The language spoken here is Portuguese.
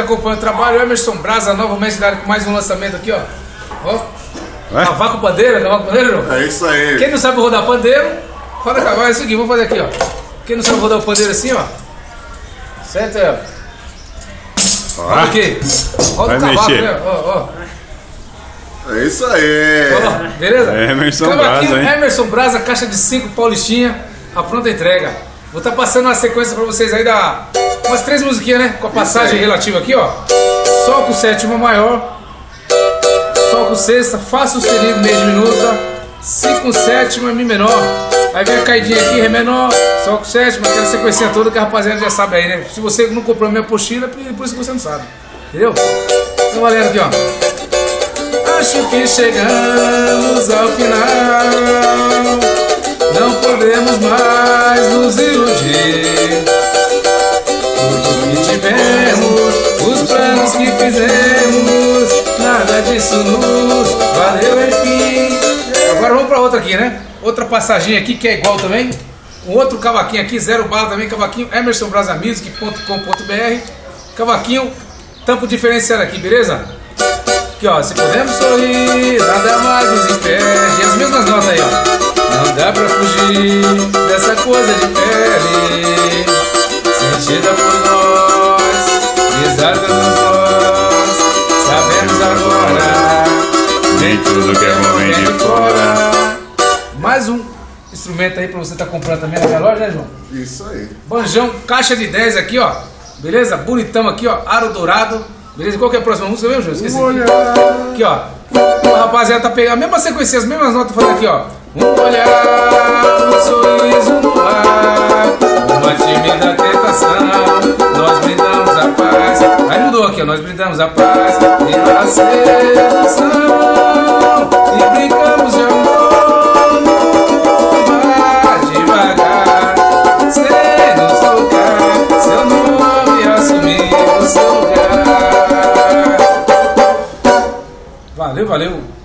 acompanha o trabalho, Emerson Brasa, novamente da área com mais um lançamento aqui, ó. Ó. É? Cavaco pandeiro, cavaco pandeiro. É isso aí. Quem não sabe rodar pandeiro, roda cavalo. É o seguinte, vamos fazer aqui, ó. Quem não sabe rodar o pandeiro assim, ó. Certo, é. Ó, aqui. Roda o Vai cavaco, mexer. né? Ó, ó. É isso aí. Ó, beleza? É Emerson Cavaquinho Brasa, hein? Emerson Brasa, caixa de 5 Paulistinha, a pronta entrega. Vou estar passando uma sequência pra vocês aí da. Umas três musiquinhas, né? Com a passagem relativa aqui, ó. Sol com sétima maior. Sol com sexta, Fá sustenido, meia diminuta. Si com sétima, Mi menor. Aí vem a caidinha aqui, Ré menor, Sol com sétima, aquela sequência toda que a rapaziada já sabe aí, né? Se você não comprou a minha apostila, é por isso que você não sabe. Entendeu? Então valendo aqui, ó. Acho que chegamos ao final. Não podemos mais nos iludir. Fizemos, nada disso nos valeu enfim. Agora vamos pra outra aqui, né? Outra passaginha aqui que é igual também. Um outro cavaquinho aqui, zero bala também, cavaquinho emersonbrasamusic.com.br. Cavaquinho, tampo diferenciado aqui, beleza? Aqui ó, se pudermos sorrir, nada mais nos impede. As mesmas notas aí, ó. Não dá pra fugir dessa coisa de pele, Sabemos agora, Nem tudo que é bom vem de fora. Mais um instrumento aí pra você estar comprando também na minha loja, né, João? Isso aí. Banjão, caixa de 10 aqui, ó. Beleza? Bonitão aqui, ó. Aro dourado. Beleza? Qual que é a próxima música mesmo, João? Esqueci. Aqui, ó. O rapaziada tá pegando a mesma sequência, as mesmas notas, fazendo aqui, ó. Um olhar, um sorriso Ó. Nós brindamos a paz pela sedução e brincamos de amor mar devagar. Sem nos tocar, seu nome assumir o seu lugar. Valeu, valeu.